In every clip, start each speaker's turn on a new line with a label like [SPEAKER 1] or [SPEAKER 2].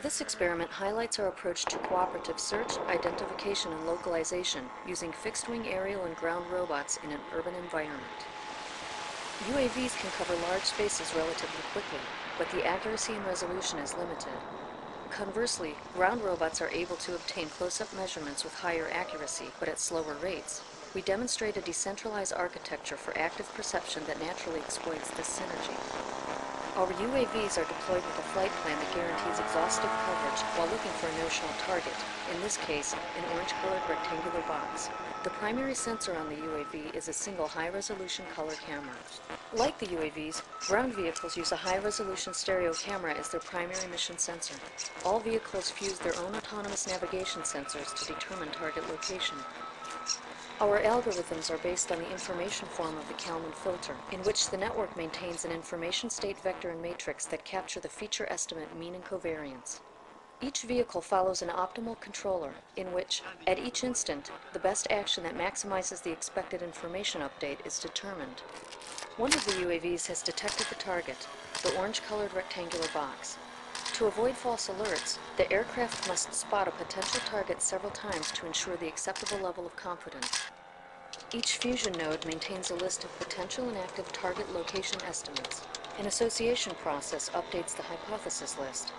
[SPEAKER 1] This experiment highlights our approach to cooperative search, identification, and localization using fixed-wing aerial and ground robots in an urban environment. UAVs can cover large spaces relatively quickly, but the accuracy and resolution is limited. Conversely, ground robots are able to obtain close-up measurements with higher accuracy, but at slower rates. We demonstrate a decentralized architecture for active perception that naturally exploits this synergy. Our UAVs are deployed with a flight plan that guarantees exhaustive coverage while looking for a notional target, in this case, an orange-colored rectangular box. The primary sensor on the UAV is a single high-resolution color camera. Like the UAVs, ground vehicles use a high-resolution stereo camera as their primary mission sensor. All vehicles fuse their own autonomous navigation sensors to determine target location. Our algorithms are based on the information form of the Kalman filter, in which the network maintains an information state vector and matrix that capture the feature estimate mean and covariance. Each vehicle follows an optimal controller, in which, at each instant, the best action that maximizes the expected information update is determined. One of the UAVs has detected the target, the orange-colored rectangular box. To avoid false alerts, the aircraft must spot a potential target several times to ensure the acceptable level of confidence. Each fusion node maintains a list of potential and active target location estimates. An association process updates the hypothesis list.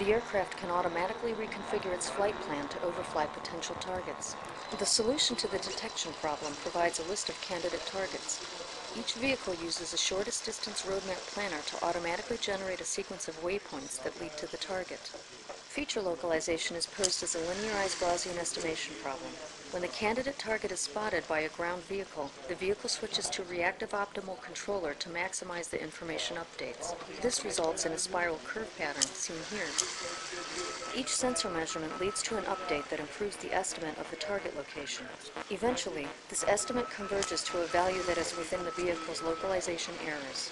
[SPEAKER 1] The aircraft can automatically reconfigure its flight plan to overfly potential targets. The solution to the detection problem provides a list of candidate targets. Each vehicle uses a shortest distance roadmap planner to automatically generate a sequence of waypoints that lead to the target. Feature localization is posed as a linearized Gaussian estimation problem. When the candidate target is spotted by a ground vehicle, the vehicle switches to reactive optimal controller to maximize the information updates. This results in a spiral curve pattern seen here. Each sensor measurement leads to an update that improves the estimate of the target location. Eventually, this estimate converges to a value that is within the vehicle's localization errors.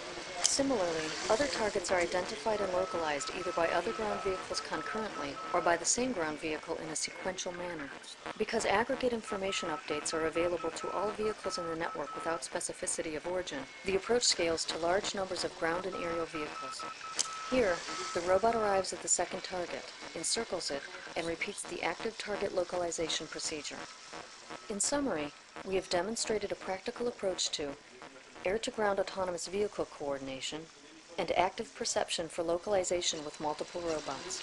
[SPEAKER 1] Similarly, other targets are identified and localized either by other ground vehicles concurrently or by the same ground vehicle in a sequential manner. Because aggregate information updates are available to all vehicles in the network without specificity of origin, the approach scales to large numbers of ground and aerial vehicles. Here, the robot arrives at the second target, encircles it, and repeats the active target localization procedure. In summary, we have demonstrated a practical approach to air-to-ground autonomous vehicle coordination, and active perception for localization with multiple robots.